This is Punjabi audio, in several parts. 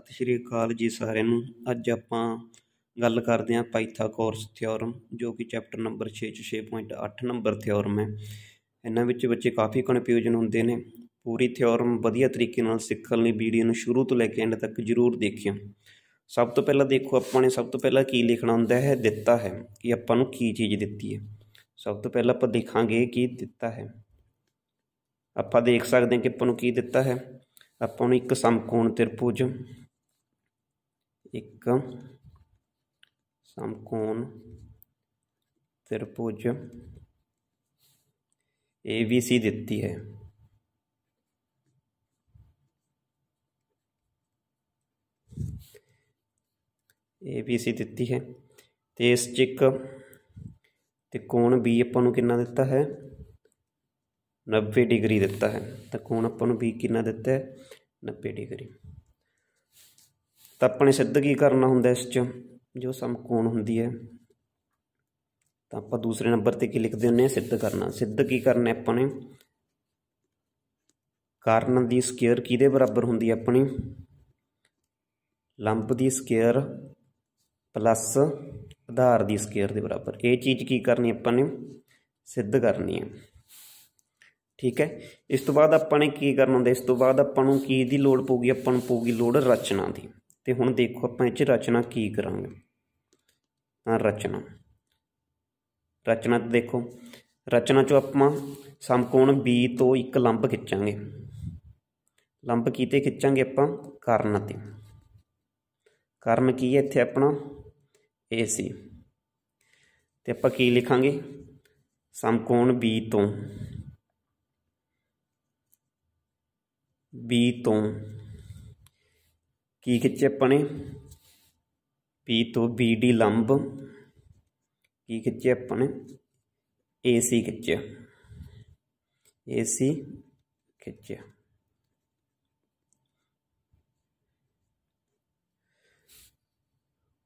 ਸਤਿ ਸ਼੍ਰੀ ਅਕਾਲ ਜੀ ਸਾਰਿਆਂ ਨੂੰ। ਅੱਜ ਆਪਾਂ ਗੱਲ ਕਰਦੇ ਹਾਂ ਪਾਈਥਾਗੋਰਸ ਥਿਓਰਮ ਜੋ ਕਿ ਚੈਪਟਰ ਨੰਬਰ 6 ਚ 6.8 ਨੰਬਰ ਥਿਓਰਮ ਹੈ। ਇਹਨਾਂ ਵਿੱਚ ਬੱਚੇ ਕਾਫੀ ਕਨਫਿਊਜ਼ਨ ਹੁੰਦੇ ਨੇ। ਪੂਰੀ ਥਿਓਰਮ ਵਧੀਆ ਤਰੀਕੇ ਨਾਲ ਸਿੱਖਣ ਲਈ ਵੀਡੀਓ ਨੂੰ ਸ਼ੁਰੂ ਤੋਂ ਲੈ ਕੇ ਐਂਡ ਤੱਕ ਜ਼ਰੂਰ ਦੇਖਿਓ। ਸਭ ਤੋਂ ਪਹਿਲਾਂ ਦੇਖੋ ਆਪਾਂ ਨੇ ਸਭ ਤੋਂ ਪਹਿਲਾਂ ਕੀ ਲਿਖਣਾ ਹੁੰਦਾ ਹੈ? ਦਿੱਤਾ ਹੈ। ਕਿ ਆਪਾਂ ਨੂੰ ਕੀ ਚੀਜ਼ ਦਿੱਤੀ ਹੈ? ਸਭ ਤੋਂ ਪਹਿਲਾਂ ਆਪਾਂ ਦੇਖਾਂਗੇ ਕੀ ਦਿੱਤਾ ਹੈ। ਆਪਾਂ ਦੇਖ ਸਕਦੇ ਹਾਂ ਕਿ ਆਪਾਂ ਨੂੰ ਕੀ ਦਿੱਤਾ ਹੈ। ਆਪਾਂ ਨੂੰ ਇੱਕ ਸਮਕੋਣ ਤ੍ਰਿਭੁਜ ਇੱਕ ਸਮਕੋਣ ਤ੍ਰਿਭੁਜ ABC ਦਿੱਤੀ ਹੈ। ABC ਦਿੱਤੀ ਹੈ। ਤੇ ਇਸ 'ਚ ਇੱਕ ਤੇ ਕੋਣ B ਆਪਾਂ ਨੂੰ ਕਿੰਨਾ ਦਿੱਤਾ ਹੈ? 90 ਡਿਗਰੀ ਦਿੱਤਾ ਹੈ। ਤਾਂ ਕੋਣ ਆਪਾਂ ਨੂੰ B ਕਿੰਨਾ ਦਿੱਤਾ ਹੈ? 90 ਡਿਗਰੀ। ਤਾਂ ਆਪਾਂ ਨੇ ਸਿੱਧ ਕੀ ਕਰਨਾ ਹੁੰਦਾ ਇਸ 'ਚ? ਜੋ ਸਮਕੋਣ ਹੁੰਦੀ ਹੈ। ਤਾਂ ਆਪਾਂ ਦੂਸਰੇ ਨੰਬਰ ਤੇ ਕੀ ਲਿਖਦੇ ਹੁੰਦੇ ਆ ਸਿੱਧ ਕਰਨਾ। ਸਿੱਧ ਕੀ ਕਰਨਾ ਆਪਾਂ ਨੇ? ਕਾਰਨ ਦੀ ਸਕੁਅਰ ਕਿਹਦੇ ਬਰਾਬਰ ਹੁੰਦੀ ਹੈ ਆਪਣੀ? ਲੰਬ ਦੀ ਸਕੁਅਰ ਪਲੱਸ ਆਧਾਰ ਦੀ ਸਕੁਅਰ ਦੇ ਬਰਾਬਰ। ਇਹ ਚੀਜ਼ ਕੀ ਕਰਨੀ ਆਪਾਂ ਨੇ? ਸਿੱਧ ਕਰਨੀ ਹੈ। ਠੀਕ ਹੈ? ਇਸ ਤੋਂ ਬਾਅਦ ਆਪਾਂ ਨੇ ਕੀ ਕਰਨਾ ਹੁੰਦਾ? ਇਸ ਤੋਂ ਬਾਅਦ ਆਪਾਂ ਨੂੰ ਕੀ ਦੀ ਲੋੜ ਪਊਗੀ? ਆਪਾਂ ਨੂੰ ਪਊਗੀ ਲੋੜ ਰਚਨਾ ਦੀ। ਤੇ ਹੁਣ ਦੇਖੋ ਆਪਾਂ ਇਹ 'ਚ ਰਚਨਾ ਕੀ ਕਰਾਂਗੇ। ਤਾਂ ਰਚਨਾ। ਰਚਨਾ ਦੇਖੋ, ਰਚਨਾ ਚੋਂ ਆਪਾਂ ਸਮਕੋਣ B ਤੋਂ ਇੱਕ ਲੰਬ ਖਿੱਚਾਂਗੇ। ਲੰਬ ਕੀਤੇ ਖਿੱਚਾਂਗੇ ਆਪਾਂ ਕਰਨ ਤੇ। ਕਰਨ ਕੀ ਹੈ ਇੱਥੇ ਆਪਣਾ? AC ਤੇ ਆਪਾਂ ਕੀ ਲਿਖਾਂਗੇ? ਸਮਕੋਣ B ਤੋਂ। B ਤੋਂ। ਕੀ ਖਿੱਚੇ ਆਪਾਂ ਨੇ? B ਤੋਂ ਡੀ ਲੰਬ। ਕੀ ਖਿੱਚੇ ਆਪਾਂ ਨੇ? ਸੀ ਖਿੱਚਿਆ ਏ ਸੀ ਖਿੱਚਿਆ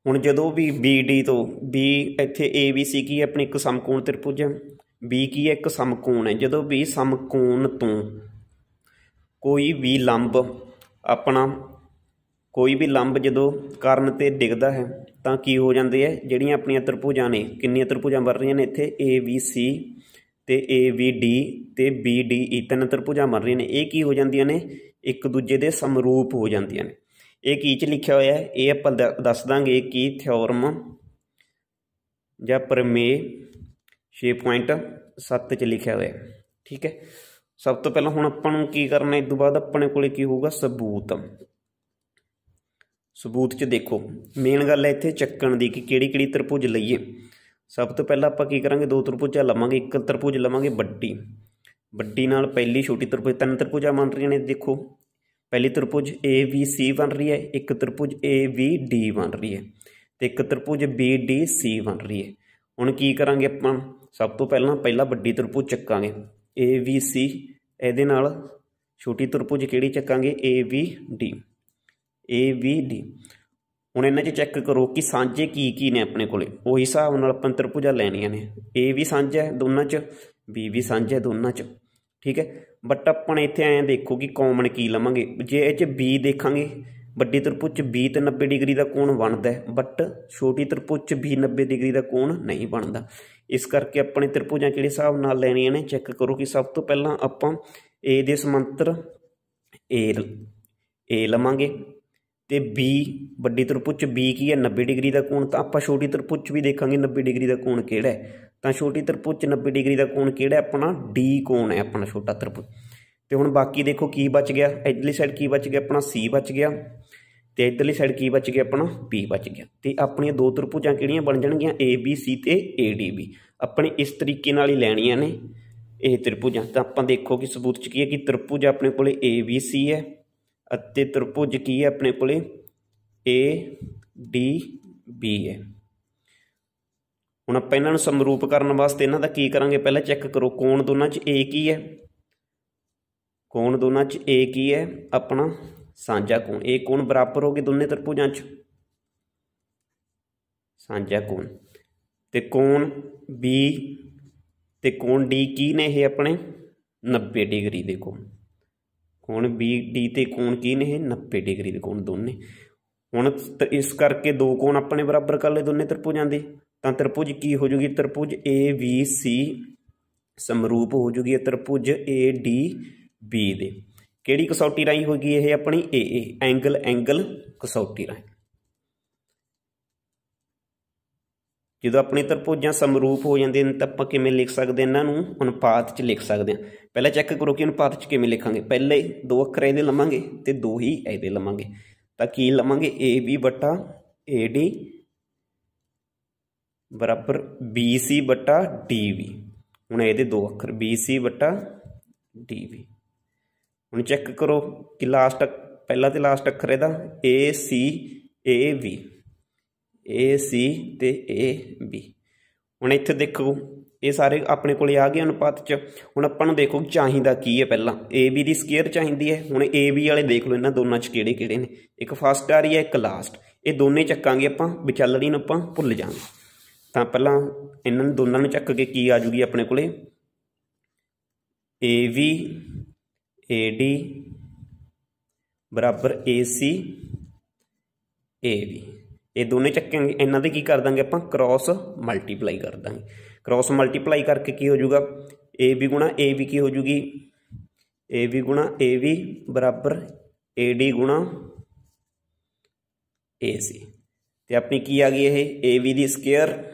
ਹੁਣ ਜਦੋਂ ਵੀ BD ਤੋਂ, B ਇੱਥੇ ABC ਕੀ ਹੈ? ਆਪਣੀ ਇੱਕ ਸਮਕੋਣ ਤ੍ਰਿਭੁਜ ਹੈ। B ਕੀ ਹੈ? ਇੱਕ ਸਮਕੋਣ ਹੈ। ਜਦੋਂ ਵੀ ਸਮਕੋਣ ਤੋਂ ਕੋਈ ਵੀ ਲੰਬ ਆਪਣਾ ਕੋਈ ਵੀ ਲੰਬ ਜਦੋਂ ਕਰਨ ਤੇ ਡਿੱਗਦਾ ਹੈ, ਤਾਂ ਕੀ ਹੋ ਜਾਂਦੇ ਹੈ ਜਿਹੜੀਆਂ ਆਪਣੀਆਂ ਤ੍ਰਿਭੁਜਾਂ ਨੇ, ਕਿੰਨੀਆਂ ਤ੍ਰਿਭੁਜਾਂ ਬਣ ਰਹੀਆਂ ਨੇ ਇੱਥੇ? ABC ਤੇ AVD ਤੇ BDE ਤਿੰਨ ਤ੍ਰਿਭੁਜਾਂ ਬਣ ਰਹੀਆਂ ਨੇ। ਇਹ ਕੀ ਹੋ ਜਾਂਦੀਆਂ ਨੇ? ਇੱਕ ਦੂਜੇ ਦੇ ਸਮਰੂਪ ਹੋ ਜਾਂਦੀਆਂ ਨੇ। ਇਹ ਕੀ ਚ ਲਿਖਿਆ ਹੋਇਆ ਹੈ? ਇਹ ਆਪਾਂ ਦੱਸ ਦਾਂਗੇ ਕਿ ਥਿਓਰਮ ਜਾਂ ਪ੍ਰਮੇਯ 6.7 ਚ ਲਿਖਿਆ ਹੋਇਆ ਹੈ। ਠੀਕ ਹੈ? ਸਭ ਤੋਂ ਪਹਿਲਾਂ ਹੁਣ ਆਪਾਂ ਨੂੰ ਕੀ ਕਰਨਾ ਇਸ ਤੋਂ ਬਾਅਦ ਆਪਣੇ ਕੋਲੇ ਕੀ ਹੋਊਗਾ? ਸਬੂਤ। ਸਬੂਤ 'ਚ ਦੇਖੋ। ਮੇਨ ਗੱਲ ਹੈ ਇੱਥੇ ਚੱਕਣ ਦੀ ਕਿ ਕਿਹੜੀ ਕਿਹੜੀ ਤਰਪੁਜ ਲਈਏ। ਸਭ ਤੋਂ ਪਹਿਲਾਂ ਆਪਾਂ ਕੀ ਕਰਾਂਗੇ? ਦੋ ਤਰਪੁਜਾਂ ਲਵਾਂਗੇ, ਇੱਕ ਤਰਪੁਜ ਲਵਾਂਗੇ ਵੱਡੀ। ਵੱਡੀ ਨਾਲ ਪਹਿਲੀ ਛੋਟੀ ਤਰਪੁਜ ਤਿੰਨ ਤਰਪੁਜਾਂ ਬਣ ਰਹੀਆਂ ਨੇ, ਦੇਖੋ। ਪਹਿਲੀ ਤਰਪੁਜ ABC ਬਣ ਰਹੀ ਹੈ, ਇੱਕ ਤਰਪੁਜ AVD ਬਣ ਰਹੀ ਹੈ ਤੇ ਇੱਕ ਤਰਪੁਜ BDC ਬਣ ਰਹੀ ਹੈ। ਹੁਣ ਕੀ ਕਰਾਂਗੇ ਆਪਾਂ? ਸਭ ਤੋਂ ਪਹਿਲਾਂ ਪਹਿਲਾਂ ਵੱਡੀ ਤਰਪੁਜ ਚੱਕਾਂਗੇ। AVC ਇਹਦੇ ਨਾਲ ਛੋਟੀ ਤਰਪੁਜ ਕਿਹੜੀ ਚੱਕਾਂਗੇ? ਏ AVD ਡੀ ਹੁਣ ਇਹਨਾਂ 'ਚ ਚੈੱਕ ਕਰੋ ਕਿ ਸਾਂਝੇ ਕੀ ਕੀ ਨੇ ਆਪਣੇ ਕੋਲੇ। ਉਹੀ ਹਿਸਾਬ ਨਾਲ ਆਪਾਂ ਤਰਪੁਜਾਂ ਲੈਣੀਆਂ ਨੇ। ਏ ਵੀ ਸਾਂਝਾ ਹੈ ਦੋਨਾਂ 'ਚ, B ਵੀ ਸਾਂਝਾ ਹੈ ਦੋਨਾਂ 'ਚ। ਠੀਕ ਹੈ? ਬਟ ਆਪਾਂ ਇੱਥੇ ਐਂ ਦੇਖੋ ਕਿ ਕਾਮਨ ਕੀ ਲਵਾਂਗੇ। ਜੇ ਇਹ 'ਚ ਬੀ ਦੇਖਾਂਗੇ, ਵੱਡੀ ਤਰਪੁਜ 'ਚ B ਤੇ 90 ਡਿਗਰੀ ਦਾ ਕੋਣ ਬਣਦਾ ਹੈ। ਬਟ ਛੋਟੀ ਤਰਪੁਜ 'ਚ B 90 ਡਿਗਰੀ ਦਾ ਕੋਣ ਨਹੀਂ ਬਣਦਾ। ਇਸ ਕਰਕੇ ਆਪਣੇ ਤ੍ਰਿਭੁਜਾਂ ਕਿਹੜੇ ਹਿਸਾਬ ਨਾਲ ਲੈਣੀਆਂ ਨੇ ਚੈੱਕ ਕਰੋ ਕਿ ਸਭ ਤੋਂ ਪਹਿਲਾਂ ਆਪਾਂ ਏ ਦੇ ਸਮਾਂਤਰ ਏ A ਲਵਾਂਗੇ। ਅਤੇ ਬੀ ਵੱਡੀ ਤਰਪੁੱਚ ਬੀ ਕੀ ਹੈ? 90 ਡਿਗਰੀ ਦਾ ਕੋਣ। ਤਾਂ ਆਪਾਂ ਛੋਟੀ ਤਰਪੁੱਚ ਵੀ ਦੇਖਾਂਗੇ 90 ਡਿਗਰੀ ਦਾ ਕੋਣ ਕਿਹੜਾ ਹੈ? ਤਾਂ ਛੋਟੀ ਤਰਪੁੱਚ 'ਚ 90 ਡਿਗਰੀ ਦਾ ਕੋਣ ਕਿਹੜਾ ਆਪਣਾ ਡੀ ਕੋਣ ਹੈ, ਆਪਣਾ ਛੋਟਾ ਤ੍ਰਿਭੁਜ ਤੇ ਹੁਣ ਬਾਕੀ ਦੇਖੋ ਕੀ ਬਚ ਗਿਆ। ਇਧਰਲੀ ਸਾਈਡ ਕੀ ਬਚ ਗਿਆ? ਆਪਣਾ ਸੀ ਬਚ ਗਿਆ। ਤੇ ਇਧਰਲੀ ਸਾਈਡ ਕੀ ਬਚ ਗਿਆ? ਆਪਣਾ ਪੀ ਬਚ ਗਿਆ। ਤੇ ਆਪਣੀਆਂ ਦੋ ਤ੍ਰਿਭੁਜਾਂ ਕਿਹੜੀਆਂ ਬਣ ਜਾਣਗੀਆਂ? ਏ ਬੀ ABC ਤੇ ਬੀ ਆਪਣੇ ਇਸ ਤਰੀਕੇ ਨਾਲ ਹੀ ਲੈਣੀਆਂ ਨੇ ਇਹ ਤ੍ਰਿਭੁਜਾਂ ਤਾਂ ਆਪਾਂ ਦੇਖੋ ਕਿ ਸਬੂਤ 'ਚ ਕੀ ਹੈ ਕਿ ਤ੍ਰਿਭੁਜ ਆਪਣੇ ਕੋਲੇ ਸੀ ਹੈ। ਅਤੇ ਤ੍ਰਿਭੁਜ ਕੀ ਹੈ ਆਪਣੇ ਕੋਲੇ? ਏ ਡੀ ਬੀ ਹੈ। ਹੁਣ ਆਪਾਂ ਇਹਨਾਂ ਨੂੰ ਸਮਰੂਪ ਕਰਨ ਵਾਸਤੇ ਇਹਨਾਂ ਦਾ ਕੀ ਕਰਾਂਗੇ? ਪਹਿਲਾਂ ਚੈੱਕ ਕਰੋ, ਕੋਣ ਦੋਨਾਂ 'ਚ ਏ ਕੀ ਹੈ? ਕੋਣ ਦੋਨਾਂ 'ਚ ਏ ਕੀ ਹੈ? ਆਪਣਾ ਸਾਂਝਾ ਕੋਣ। ਏ ਕੋਣ ਬਰਾਬਰ ਹੋ ਗਏ ਦੋਨੇ ਤ੍ਰਿਭੁਜਾਂ 'ਚ? ਸਾਂਝਾ ਕੋਣ। ਤੇ ਕੋਣ ਬੀ ਤੇ ਕੋਣ ਡੀ ਕੀ ਨੇ ਇਹ ਆਪਣੇ? 90 ਡਿਗਰੀ ਦੇ ਕੋਣ। ਕੋਣ BD ਤੇ ਕੋਣ ਕੀ ਨੇ ਇਹ? 90 ਡਿਗਰੀ ਦੇ ਕੋਣ ਦੋਨੇ। ਹੁਣ ਇਸ ਕਰਕੇ ਦੋ ਕੋਣ ਆਪਣੇ ਬਰਾਬਰ ਕਰ ਲਏ ਦੋਨੇ ਤਰਪੁਜਾਂ ਦੇ ਤਾਂ ਤਰਪੁਜ ਕੀ ਹੋ ਜੂਗੀ? ਤਰਪੁਜ ABC ਸਮਰੂਪ ਹੋ ਜੂਗੀ ਤਰਪੁਜ ADB ਦੇ। ਕਿਹੜੀ ਕਸੌਟੀ ਰਾਈ ਹੋਗੀ ਇਹ ਆਪਣੀ? AA ਐਂਗਲ ਐਂਗਲ ਕਸੌਟੀ ਰਾਈ ਜਦੋਂ ਆਪਣੇ ਤਰਪੋਜਾਂ ਸਮਰੂਪ ਹੋ ਜਾਂਦੇ ਨੇ ਤਾਂ ਆਪਾਂ ਕਿਵੇਂ ਲਿਖ ਸਕਦੇ ਇਹਨਾਂ ਨੂੰ ਅਨੁਪਾਤ 'ਚ ਲਿਖ ਸਕਦੇ ਹਾਂ। ਪਹਿਲਾਂ ਚੈੱਕ ਕਰੋ ਕਿ ਅਨੁਪਾਤ 'ਚ ਕਿਵੇਂ ਲਿਖਾਂਗੇ। ਪਹਿਲੇ ਦੋ ਅੱਖਰ ਇਹਦੇ ਲਵਾਂਗੇ ਤੇ ਦੋ ਹੀ ਇਹਦੇ ਲਵਾਂਗੇ। ਤਾਂ ਕੀ ਲਵਾਂਗੇ? AB ਬਟਾ AD ਬਰਾਬਰ BC ਬਟਾ DB ਹੁਣ ਇਹਦੇ ਦੋ ਅੱਖਰ BC ਬਟਾ DB ਹੁਣ ਚੈੱਕ ਕਰੋ ਕਿ ਲਾਸਟ ਪਹਿਲਾ ਤੇ ਲਾਸਟ ਅੱਖਰ ਇਹਦਾ AC AB AC ਤੇ ਬੀ ਹੁਣ ਇੱਥੇ ਦੇਖੋ, ਇਹ ਸਾਰੇ ਆਪਣੇ ਕੋਲੇ ਆ ਗਏ ਅਨੁਪਾਤ ਚ। ਹੁਣ ਆਪਾਂ ਨੂੰ ਦੇਖੋ ਚਾਹੀਦਾ ਕੀ ਹੈ ਪਹਿਲਾਂ। ਏ ਬੀ ਦੀ ਸਕੇਅਰ ਚਾਹੀਦੀ ਹੈ। ਹੁਣ ਏ AB ਵਾਲੇ ਦੇਖ ਲਓ ਇਹਨਾਂ ਦੋਨਾਂ ਚ ਕਿਹੜੇ ਕਿਹੜੇ ਨੇ। ਇੱਕ ਫਸਟ ਆ ਰਹੀ ਹੈ, ਇੱਕ ਲਾਸਟ ਇਹ ਦੋਨੇ ਚੱਕਾਂਗੇ ਆਪਾਂ ਵਿਚਾਲੜੀ ਨੂੰ ਆਪਾਂ ਭੁੱਲ ਜਾਵਾਂਗੇ। ਤਾਂ ਪਹਿਲਾਂ ਇਹਨਾਂ ਨੂੰ ਦੋਨਾਂ ਨੂੰ ਚੱਕ ਕੇ ਕੀ ਆ ਜੂਗੀ ਆਪਣੇ ਕੋਲੇ? ਏ ਡੀ ਬਰਾਬਰ ਏ ਸੀ ਏ AB ਇਹ ਦੋਨੇ ਚੱਕਾਂਗੇ ਇਹਨਾਂ ਦੇ ਕੀ ਕਰ ਦਾਂਗੇ ਆਪਾਂ? ਕ੍ਰਾਸ ਮਲਟੀਪਲਾਈ ਕਰ ਦਾਂਗੇ। ਕ੍ਰਾਸ ਮਲਟੀਪਲਾਈ ਕਰਕੇ ਕੀ ਹੋ ਜਾਊਗਾ? AB ਗੁਣਾ AB ਕੀ ਹੋ ਜੂਗੀ AB ਗੁਣਾ AB ਬਰਾਬਰ AD ਗੁਣਾ AC ਤੇ ਆਪਣੀ ਕੀ ਆ ਗਈ ਇਹ? AB ਦੀ ਸਕੁਅਰ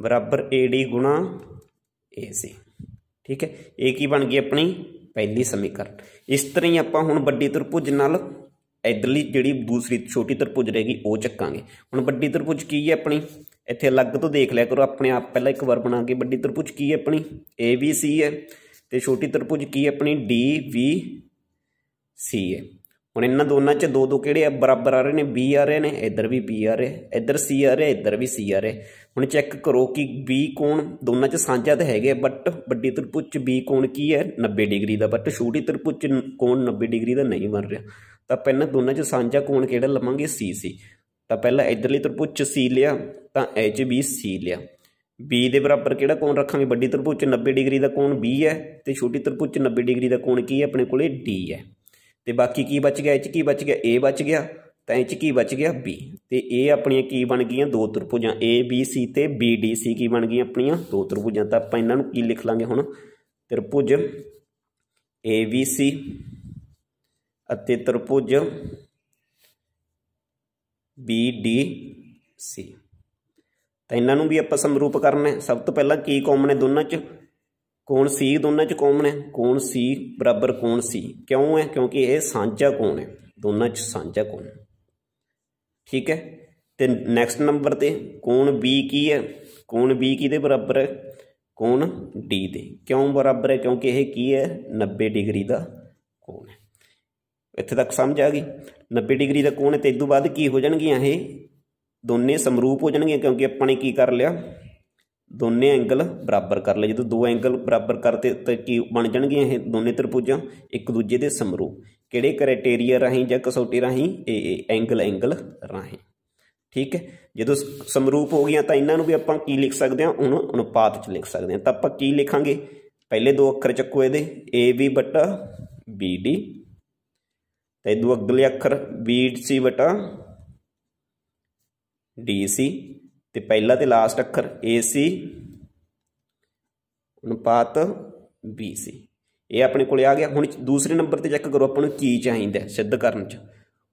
ਬਰਾਬਰ AD ਗੁਣਾ AC ਠੀਕ ਹੈ? ਇਹ ਕੀ ਬਣ ਗਈ ਆਪਣੀ? ਪਹਿਲੀ ਸਮੀਕਰਨ। ਇਸ ਤਰ੍ਹਾਂ ਹੀ ਆਪਾਂ ਹੁਣ ਵੱਡੀ ਤਰਭੁਜ ਨਾਲ ਇਧਰਲੀ ਜਿਹੜੀ ਦੂਸਰੀ ਛੋਟੀ ਤਰਪੁਜ ਰਹੇਗੀ, ਉਹ ਚੱਕਾਂਗੇ। ਹੁਣ ਵੱਡੀ ਤਰਪੁਜ ਕੀ ਹੈ ਆਪਣੀ? ਇੱਥੇ ਅਲੱਗ ਤੋਂ ਦੇਖ ਲਿਆ ਕਰੋ, ਆਪਣੇ ਆਪ ਪਹਿਲਾਂ ਇੱਕ ਵਾਰ ਬਣਾ ਕੇ ਵੱਡੀ ਤਰਭੁਜ ਕੀ ਹੈ ਆਪਣੀ? ਏ ਵੀ ਸੀ ਹੈ। ਤੇ ਛੋਟੀ ਤਰਪੁਜ ਕੀ ਹੈ ਆਪਣੀ? ਸੀ ਹੈ। ਹੁਣ ਇਹਨਾਂ ਦੋਨਾਂ 'ਚ ਦੋ ਦੋ ਕਿਹੜੇ ਆ? ਬਰਾਬਰ ਆ ਰਹੇ ਨੇ ਬੀ ਆ ਰਹੇ ਨੇ, ਇੱਧਰ ਵੀ ਬੀ ਆ ਰਿਹਾ, ਇੱਧਰ ਸੀ ਆ ਰਿਹਾ, ਇੱਧਰ ਵੀ ਸੀ ਆ ਰਿਹਾ। ਹੁਣ ਚੈੱਕ ਕਰੋ ਕਿ ਬੀ ਕੋਣ, ਦੋਨਾਂ 'ਚ ਸਾਂਝਾ ਤਾਂ ਹੈਗੇ ਬਟ ਵੱਡੀ ਤਰਪੁੱਚ 'ਚ B ਕੋਣ ਕੀ ਹੈ? 90 ਡਿਗਰੀ ਦਾ ਬਟ ਛੋਟੀ ਤਰਪੁੱਚ 'ਚ ਕੋਣ 90 ਡਿਗਰੀ ਦਾ ਨਹੀਂ ਬਣ ਰਿਹਾ। ਤਾਂ ਪਹਿਲਾਂ ਦੋਨਾਂ 'ਚ ਸਾਂਝਾ ਕੋਣ ਕਿਹੜਾ ਲਵਾਂਗੇ? ਸੀ ਸੀ। ਤਾਂ ਪਹਿਲਾਂ ਇੱਧਰਲੀ ਤਰਪੁੱਚ ਸੀ ਲਿਆ, ਤਾਂ ਇਹ ਬੀ ਸੀ ਲਿਆ। ਬੀ ਦੇ ਬਰਾਬਰ ਕਿਹੜਾ ਕੋਣ ਰੱਖਾਂਗੇ? ਵੱਡੀ ਤਰਪੁੱਚ 'ਚ 90 ਡਿਗਰੀ ਦਾ ਕੋਣ B ਹੈ ਤੇ ਛੋਟੀ ਤਰਪੁੱਚ 'ਚ 90 ਡਿਗਰੀ ਦਾ ਕੋਣ ਕੀ ਹੈ? ਆਪਣੇ ਕੋਲੇ D ਹੈ। ਤੇ ਬਾਕੀ ਕੀ ਬਚ ਗਿਆ? ਇਹ ਕੀ ਬਚ ਗਿਆ? A ਬਚ ਗਿਆ। ਤਾਂ ਇਹ 'ਚ ਕੀ ਬਚ ਗਿਆ? B ਤੇ ਇਹ ਆਪਣੀਆਂ ਕੀ ਬਣ ਗਈਆਂ? ਦੋ ਤਰਭੁਜਾਂ A, B, C ਤੇ B, D, C ਕੀ ਬਣ ਗਈਆਂ ਆਪਣੀਆਂ? ਦੋ ਤਰਭੁਜਾਂ ਤਾਂ ਆਪਾਂ ਇਹਨਾਂ ਨੂੰ ਕੀ ਲਿਖ ਲਾਂਗੇ ਹੁਣ? ਤਰਭੁਜ A, B, C ਅਤੇ ਤਰਭੁਜ ਬੀ ਡੀ ਸੀ ਤਾਂ ਇਹਨਾਂ ਨੂੰ ਵੀ ਆਪਾਂ ਸਮਰੂਪ ਕਰਨਾ ਹੈ। ਸਭ ਤੋਂ ਪਹਿਲਾਂ ਕੀ ਕਾਮਨ ਹੈ ਦੋਨਾਂ 'ਚ? ਕੋਣ ਸੀ ਦੋਨਾਂ 'ਚ ਕਾਮਨ ਹੈ? ਕੋਣ ਸੀ ਬਰਾਬਰ ਕੋਣ ਸੀ ਕਿਉਂ ਹੈ? ਕਿਉਂਕਿ ਇਹ ਸਾਂਝਾ ਕੋਣ ਹੈ। ਦੋਨਾਂ 'ਚ ਸਾਂਝਾ ਕੋਣ। ਠੀਕ ਹੈ? ਤੇ ਨੈਕਸਟ ਨੰਬਰ ਤੇ ਕੋਣ ਬੀ ਕੀ ਹੈ? ਕੋਣ B ਕਿਹਦੇ ਬਰਾਬਰ ਹੈ? ਕੋਣ ਡੀ ਦੇ। ਕਿਉਂ ਬਰਾਬਰ ਹੈ? ਕਿਉਂਕਿ ਇਹ ਕੀ ਹੈ? 90 ਡਿਗਰੀ ਦਾ ਕੋਣ ਹੈ। ਇੱਥੇ ਤੱਕ ਸਮਝ ਆ ਗਈ। 90 ਡਿਗਰੀ ਦਾ ਕੋਣ ਹੈ ਤੇ ਇਸ ਤੋਂ ਬਾਅਦ ਕੀ ਹੋ ਜਾਣਗੀਆਂ ਇਹ? ਦੋਨੇ ਸਮਰੂਪ ਹੋ ਜਾਣਗੀਆਂ ਕਿਉਂਕਿ ਆਪਾਂ ਨੇ ਕੀ ਕਰ ਲਿਆ? ਦੋਨੇ ਐਂਗਲ ਬਰਾਬਰ ਕਰ ਲਏ। ਜਦੋਂ ਦੋ ਐਂਗਲ ਬਰਾਬਰ ਕਰਤੇ ਤਾਂ ਕੀ ਬਣ ਜਾਣਗੀਆਂ ਇਹ ਦੋਨੇ ਤਰਪੂਜਾਂ ਇੱਕ ਦੂਜੇ ਦੇ ਸਮਰੂਪ। ਕਿਹੜੇ ਕ੍ਰਾਈਟੇਰੀਆ ਰਾਹੀਂ ਜਾਂ ਕਸੌਟੀ ਰਾਹੀਂ? ਇਹ ਐਂਗਲ ਐਂਗਲ ਰਾਹੀਂ। ਠੀਕ ਹੈ? ਜਦੋਂ ਸਮਰੂਪ ਹੋ ਗਈਆਂ ਤਾਂ ਇਹਨਾਂ ਨੂੰ ਵੀ ਆਪਾਂ ਕੀ ਲਿਖ ਸਕਦੇ ਹਾਂ? ਹੁਣ ਅਨੁਪਾਤ ਚ ਲਿਖ ਸਕਦੇ ਹਾਂ। ਤਾਂ ਆਪਾਂ ਕੀ ਲਿਖਾਂਗੇ? ਪਹਿਲੇ ਦੋ ਅੱਖਰ ਚੱਕੋ ਇਹਦੇ। AB ਬਟਾ BD ਤੇ ਦੋ ਅਗਲੇ ਅੱਖਰ BC ਬਟਾ DC ਤੇ ਪਹਿਲਾ ਤੇ ਲਾਸਟ ਅੱਖਰ AC ਅਨੁਪਾਤ BC ਇਹ ਆਪਣੇ ਕੋਲੇ ਆ ਗਿਆ। ਹੁਣ ਦੂਸਰੇ ਨੰਬਰ ਤੇ ਚੈੱਕ ਕਰੋ, ਆਪਾਂ ਨੂੰ ਕੀ ਚਾਹੀਦਾ ਸਿੱਧ ਕਰਨ ਚ।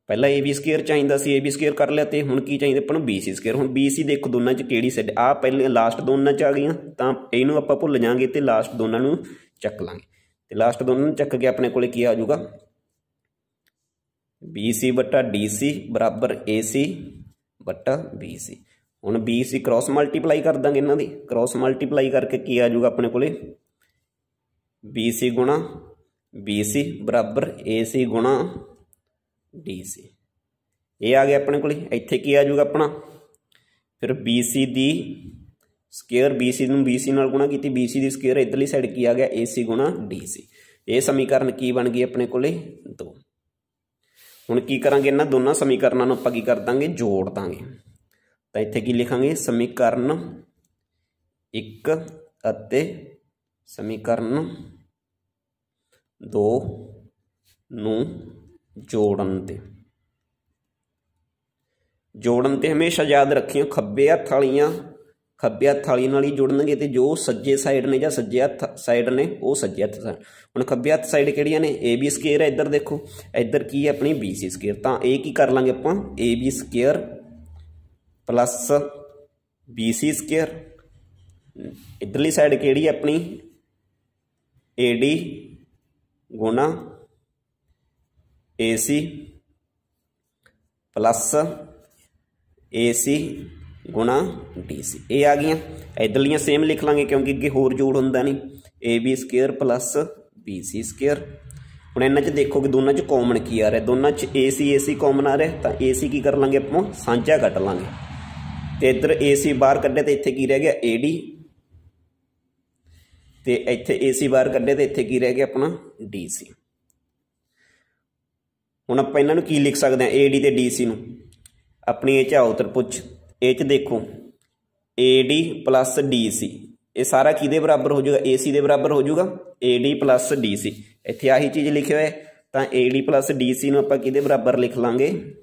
ਪਹਿਲਾਂ AB ਸਕੁਅਰ ਚਾਹੀਦਾ ਸੀ AB ਸਕੁਅਰ ਕਰ ਲਿਆ ਤੇ ਹੁਣ ਕੀ ਚਾਹੀਦਾ? ਆਪਾਂ ਨੂੰ BC ਸਕੁਅਰ ਹੁਣ BC ਦੇਖੋ ਦੋਨਾਂ ਚ ਕਿਹੜੀ ਸਾਈਡ ਆ ਪਹਿਲੇ ਲਾਸਟ ਦੋਨਾਂ ਚ ਆ ਗਈਆਂ, ਤਾਂ ਇਹਨੂੰ ਆਪਾਂ ਭੁੱਲ ਜਾਾਂਗੇ ਤੇ ਲਾਸਟ ਦੋਨਾਂ ਨੂੰ ਚੱਕ ਲਾਂਗੇ। ਤੇ ਲਾਸਟ ਦੋਨਾਂ ਨੂੰ ਚੱਕ ਕੇ ਆਪਣੇ ਕੋਲੇ ਕੀ ਆ ਜਾਊਗਾ? BC ਬਟਾ DC ਬਰਾਬਰ AC ਬਟਾ BC ਹੁਣ BC ਕ੍ਰਾਸ ਮਲਟੀਪਲਾਈ ਕਰ ਦਾਂਗੇ ਇਹਨਾਂ ਦੀ। ਕ੍ਰਾਸ ਮਲਟੀਪਲਾਈ ਕਰਕੇ ਕੀ ਆ ਜਾਊਗਾ ਆਪਣੇ ਕੋਲੇ? BC ਗੁਣਾ BC ਬਰਾਬਰ AC ਗੁਣਾ DC ਇਹ ਆ ਗਿਆ ਆਪਣੇ ਕੋਲੇ। ਇੱਥੇ ਕੀ ਆ ਜਾਊਗਾ ਆਪਣਾ? ਫਿਰ BC ਦੀ ਸਕੁਅਰ BC ਨੂੰ BC ਨਾਲ ਗੁਣਾ ਕੀਤੀ। BC ਦੀ ਸਕੁਅਰ ਇਧਰਲੀ ਸਾਈਡ ਕੀ ਆ ਗਿਆ? AC ਗੁਣਾ DC ਇਹ ਸਮੀਕਰਨ ਕੀ ਬਣ ਗਈ ਆਪਣੇ ਕੋਲੇ? 2 ਹੁਣ ਕੀ ਕਰਾਂਗੇ ਇਹਨਾਂ ਦੋਨਾਂ ਸਮੀਕਰਨਾਂ ਨੂੰ ਆਪਾਂ ਕੀ ਕਰ ਦਾਂਗੇ? ਜੋੜ ਦਾਂਗੇ। ਤਾਂ ਇੱਥੇ ਕੀ ਲਿਖਾਂਗੇ? ਸਮੀਕਰਨ 1 ਅਤੇ ਸਮੀਕਰਨ 2 ਨੂੰ ਜੋੜਨ ਤੇ। ਜੋੜਨ ਤੇ ਹਮੇਸ਼ਾ ਯਾਦ ਰੱਖਿਓ, ਖੱਬੇ ਹੱਥ ਵਾਲੀਆਂ ਖੱਬੇ ਹੱਥ ਵਾਲੀ ਨਾਲ ਹੀ ਜੁੜਨਗੇ ਤੇ ਜੋ ਸੱਜੇ ਸਾਈਡ ਨੇ ਜਾਂ ਸੱਜੇ ਹੱਥ ਸਾਈਡ ਨੇ, ਉਹ ਸੱਜੇ ਹੱਥ ਸਾਈਡ ਹੁਣ ਖੱਬੇ ਹੱਥ ਸਾਈਡ ਕਿਹੜੀਆਂ ਨੇ? ਏ ਬੀ ਸਕੁਅਰ ਹੈ ਇੱਧਰ ਦੇਖੋ। ਇੱਧਰ ਕੀ ਹੈ ਆਪਣੀ? ਬੀ ਸੀ ਸਕੁਅਰ ਤਾਂ ਇਹ ਕੀ ਕਰ ਲਾਂਗੇ ਆਪਾਂ? A B square plus B C square ਇੱਧਰਲੀ side ਕਿਹੜੀ ਹੈ ਆਪਣੀ? ਏ ਡੀ ਗੁਣਾ ਏ ਸੀ ਪਲੱਸ ਏ ਸੀ ਗੁਣਾ DC ਇਹ ਆ ਗਈਆਂ। ਇਧਰਲੀਆਂ ਸੇਮ ਲਿਖ ਲਾਂਗੇ ਕਿਉਂਕਿ ਅੱਗੇ ਹੋਰ ਜੋੜ ਹੁੰਦਾ ਨਹੀਂ AB square plus BC square ਹੁਣ ਇਹਨਾਂ 'ਚ ਦੇਖੋ ਕਿ ਦੋਨਾਂ 'ਚ ਕਾਮਨ ਕੀ ਆ ਰਿਹਾ। ਦੋਨਾਂ 'ਚ AC AC ਕਾਮਨ ਆ ਰਿਹਾ। ਤਾਂ AC ਕੀ ਕਰ ਲਾਂਗੇ ਆਪਾਂ? ਸਾਂਝਾ ਕੱਢ ਲਾਂਗੇ। ਤੇ ਇੱਧਰ AC ਬਾਹਰ ਕੱਢਿਆ ਤੇ ਇੱਥੇ ਕੀ ਰਹਿ ਗਿਆ? AD ਤੇ ਇੱਥੇ AC ਬਾਹਰ ਕੱਢਿਆ ਤੇ ਇੱਥੇ ਕੀ ਰਹਿ ਗਿਆ ਆਪਣਾ? DC ਹੁਣ ਆਪਾਂ ਇਹਨਾਂ ਨੂੰ ਕੀ ਲਿਖ ਸਕਦੇ ਹਾਂ AD ਤੇ DC ਨੂੰ। ਆਪਣੀ ਇਹ ਚ ਆਓ ਤਰਪੁੱਛ ਇਹ ਚ ਦੇਖੋ AD DC ਇਹ ਸਾਰਾ ਕਿਹਦੇ ਬਰਾਬਰ ਹੋ ਜਾਊਗਾ? AC ਦੇ ਬਰਾਬਰ ਹੋ ਜਾਊਗਾ। AD DC ਇੱਥੇ ਆਹੀ ਚੀਜ਼ ਲਿਖਿਆ ਹੋਇਆ ਤਾਂ AD DC ਨੂੰ ਆਪਾਂ ਕਿਹਦੇ ਬਰਾਬਰ ਲਿਖ ਲਾਂਗੇ?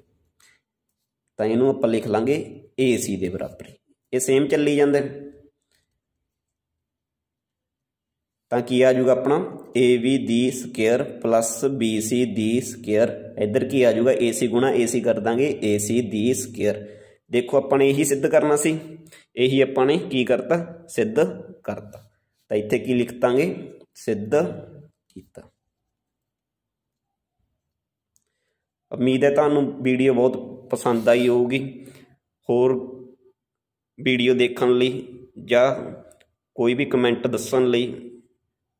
ਤਾਂ ਇਹਨੂੰ ਆਪਾਂ ਲਿਖ ਲਾਂਗੇ AC ਦੇ ਬਰਾਬਰ। ਇਹ ਸੇਮ ਚੱਲੀ ਜਾਂਦਾ ਤਾਂ ਕੀ ਆ ਜਾਊਗਾ ਆਪਣਾ? AB ਦੀ ਸਕੁਅਰ ਪਲੱਸ BC ਦੀ ਸਕੁਅਰ ਇੱਧਰ ਕੀ ਆ ਜਾਊਗਾ? AC ਗੁਣਾ AC ਕਰ ਦਾਂਗੇ। AC ਦੀ ਸਕੁਅਰ ਦੇਖੋ ਆਪਾਂ ਨੇ ਇਹੀ ਸਿੱਧ ਕਰਨਾ ਸੀ। ਇਹੀ ਆਪਾਂ ਨੇ ਕੀ ਕਰਤਾ? ਸਿੱਧ ਕਰਤਾ। ਤਾਂ ਇੱਥੇ ਕੀ ਲਿਖ ਤਾਂਗੇ ਸਿੱਧ ਕੀਤਾ। ਉਮੀਦ ਹੈ ਤੁਹਾਨੂੰ ਵੀਡੀਓ ਬਹੁਤ ਪਸੰਦ ਆਈ ਹੋਊਗੀ। ਹੋਰ ਵੀਡੀਓ ਦੇਖਣ ਲਈ ਜਾਂ ਕੋਈ ਵੀ ਕਮੈਂਟ ਦੱਸਣ ਲਈ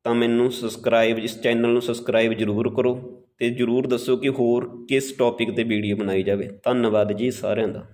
ਤਾਂ ਮੈਨੂੰ ਸਬਸਕ੍ਰਾਈਬ, ਇਸ ਚੈਨਲ ਨੂੰ ਸਬਸਕ੍ਰਾਈਬ ਜ਼ਰੂਰ ਕਰੋ ਤੇ ਜ਼ਰੂਰ ਦੱਸੋ ਕਿ ਹੋਰ ਕਿਸ ਟੌਪਿਕ ਤੇ ਵੀਡੀਓ ਬਣਾਈ ਜਾਵੇ। ਧੰਨਵਾਦ ਜੀ ਸਾਰਿਆਂ ਦਾ।